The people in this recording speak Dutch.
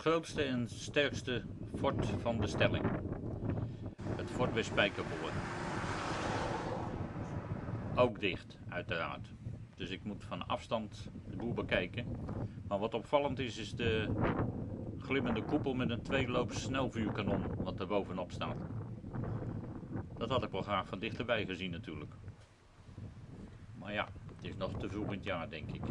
grootste en sterkste fort van de stelling. Het fort bij Spijkerboer. Ook dicht, uiteraard. Dus ik moet van afstand de boel bekijken. Maar wat opvallend is, is de glimmende koepel met een tweeloops snelvuurkanon wat er bovenop staat. Dat had ik wel graag van dichterbij gezien natuurlijk. Maar ja, het is nog te vroeg in het jaar denk ik.